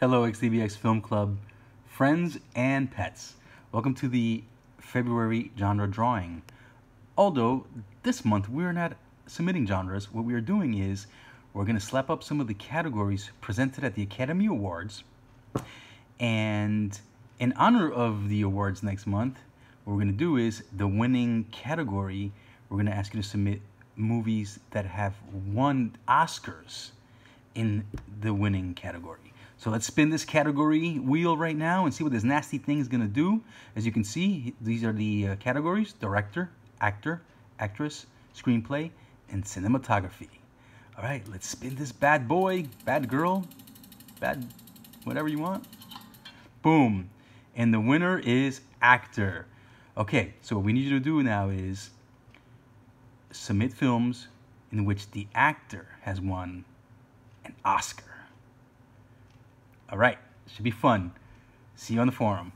Hello, XDBX Film Club, friends and pets. Welcome to the February genre drawing. Although this month we're not submitting genres, what we are doing is we're going to slap up some of the categories presented at the Academy Awards. And in honor of the awards next month, what we're going to do is the winning category, we're going to ask you to submit movies that have won Oscars in the winning category. So let's spin this category wheel right now and see what this nasty thing is going to do. As you can see, these are the uh, categories, director, actor, actress, screenplay, and cinematography. All right, let's spin this bad boy, bad girl, bad whatever you want. Boom. And the winner is actor. Okay, so what we need you to do now is submit films in which the actor has won an Oscar. All right, should be fun. See you on the forum.